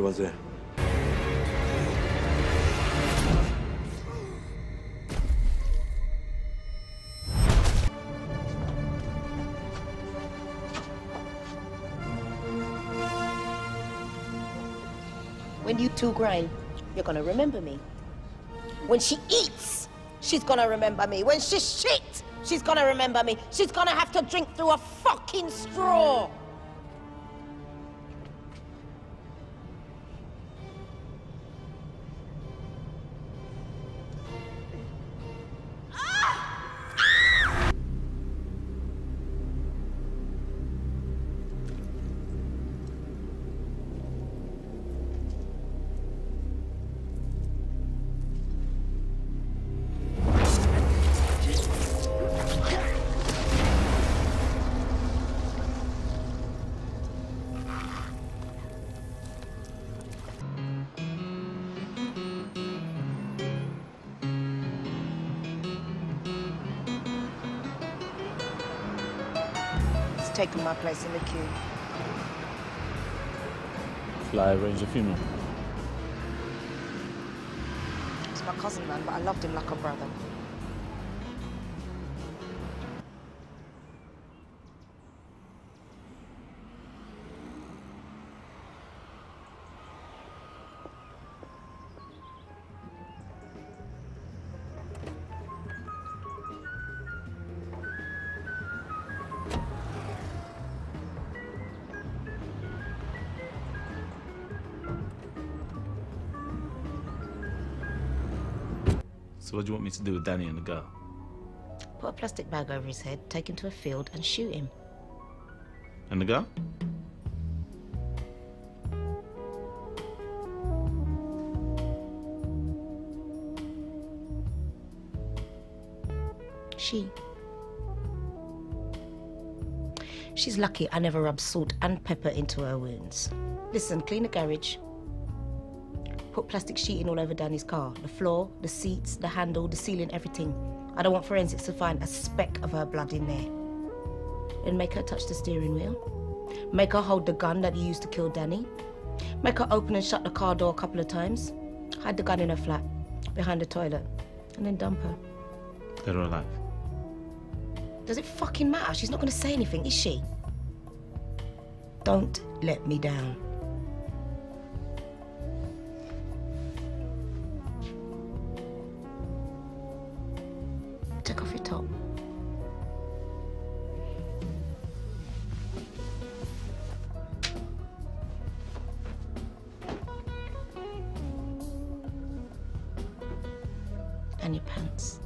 Was? When you two grind, you're gonna remember me. When she eats, she's gonna remember me. When she shit, she's gonna remember me. She's gonna have to drink through a fucking straw. It's taken my place in the queue. Fly arrange a funeral. It's my cousin, man, but I loved him like a brother. So what do you want me to do with Danny and the girl? Put a plastic bag over his head, take him to a field, and shoot him. And the girl? She. She's lucky I never rubbed salt and pepper into her wounds. Listen, clean the garage. Put plastic sheeting all over Danny's car. The floor, the seats, the handle, the ceiling, everything. I don't want forensics to find a speck of her blood in there. Then make her touch the steering wheel. Make her hold the gun that he used to kill Danny. Make her open and shut the car door a couple of times. Hide the gun in her flat, behind the toilet. And then dump her. Dead or alive? Does it fucking matter? She's not going to say anything, is she? Don't let me down. Your pants.